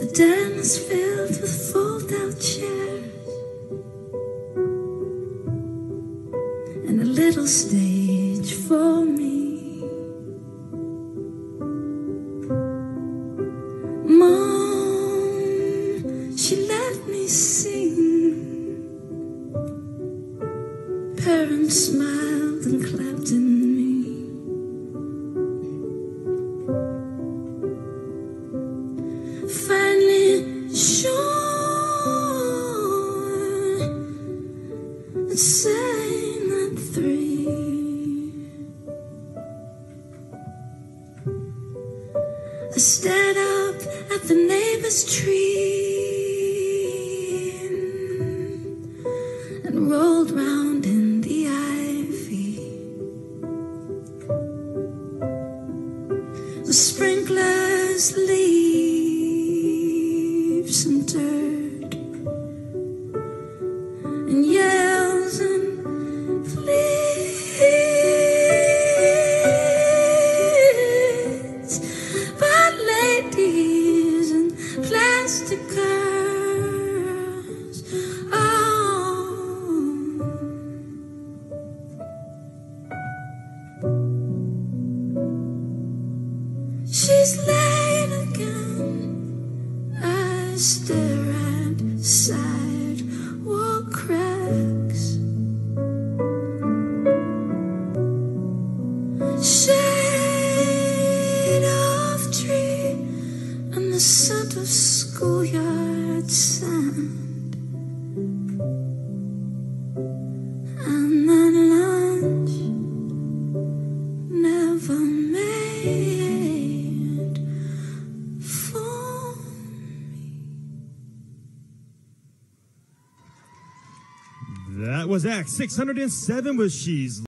was filled with fold out chairs and a little stage for me. Mom, she let me sing. Parents smiled and clapped in it sang at three. I stared up at the neighbor's tree and rolled round in the ivy. The sprinklers, leaves, She's late again. I stare at sidewalk cracks. Shade of tree and the scent of schoolyard sand. And then lunch never That was Act 607 with She's